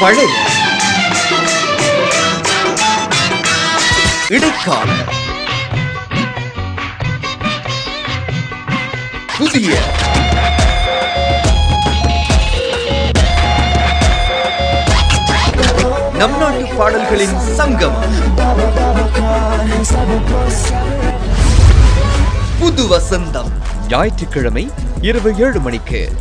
பழைய இடைக்கால. புதிய. நம் நாட்டு பாடல்களின் சங்கமம். புது வசந்தம். ஞாயிற்றுக்கிழமை இரவு ஏழு மணிக்கு.